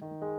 Bye.